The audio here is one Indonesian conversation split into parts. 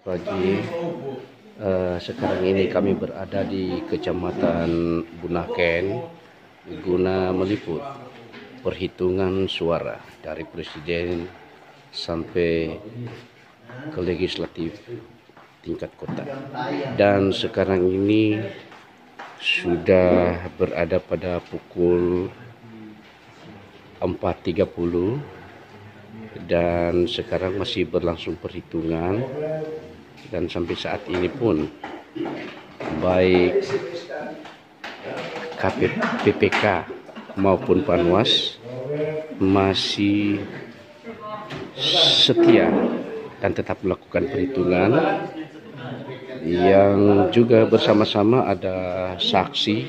Pagi. Eh, sekarang ini kami berada di Kecamatan Bunaken guna meliput. Perhitungan suara dari presiden sampai ke legislatif tingkat kota. Dan sekarang ini sudah berada pada pukul 4.30 dan sekarang masih berlangsung perhitungan dan sampai saat ini pun baik KPPK maupun Panwas masih setia dan tetap melakukan perhitungan yang juga bersama-sama ada saksi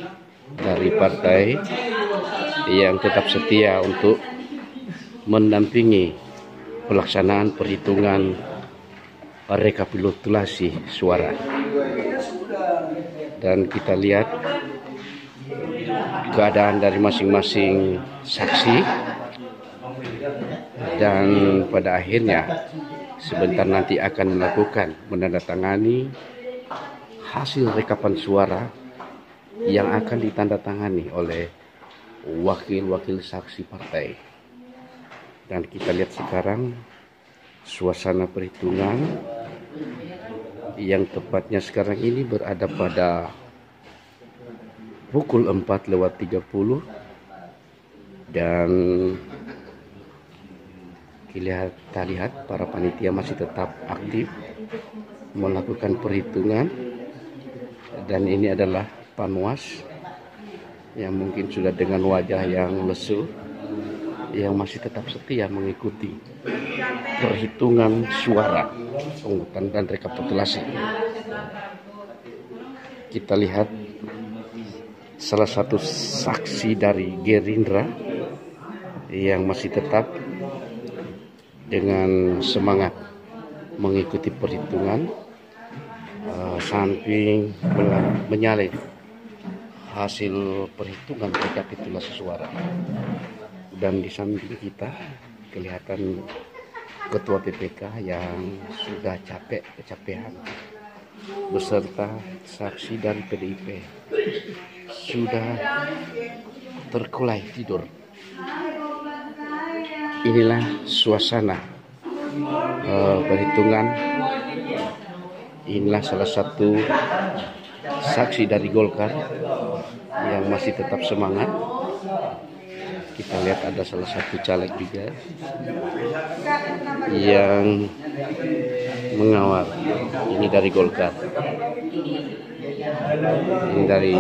dari partai yang tetap setia untuk mendampingi pelaksanaan perhitungan rekapitulasi suara. Dan kita lihat keadaan dari masing-masing saksi dan pada akhirnya sebentar nanti akan melakukan menandatangani hasil rekapan suara yang akan ditandatangani oleh wakil-wakil saksi partai. Dan kita lihat sekarang suasana perhitungan yang tepatnya sekarang ini berada pada pukul 4 lewat 30 dan kita lihat para panitia masih tetap aktif melakukan perhitungan. Dan ini adalah panwas yang mungkin sudah dengan wajah yang lesu yang masih tetap setia mengikuti perhitungan suara pengungutan dan rekapitulasi. Kita lihat salah satu saksi dari Gerindra yang masih tetap dengan semangat mengikuti perhitungan uh, samping menyalin hasil perhitungan rekapitulasi suara dan di samping kita kelihatan ketua PPK yang sudah capek kecapean beserta saksi dari PDIP sudah terkulai tidur. Inilah suasana uh, perhitungan. Inilah salah satu saksi dari Golkar yang masih tetap semangat kita lihat ada salah satu caleg juga yang mengawal. Ini dari Golkar. Ini dari